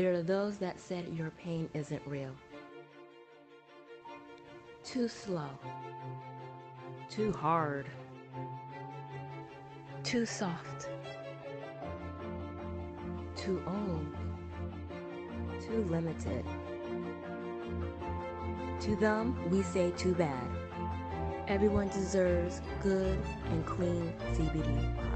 There are those that said your pain isn't real. Too slow. Too hard. Too soft. Too old. Too limited. To them, we say too bad. Everyone deserves good and clean CBD.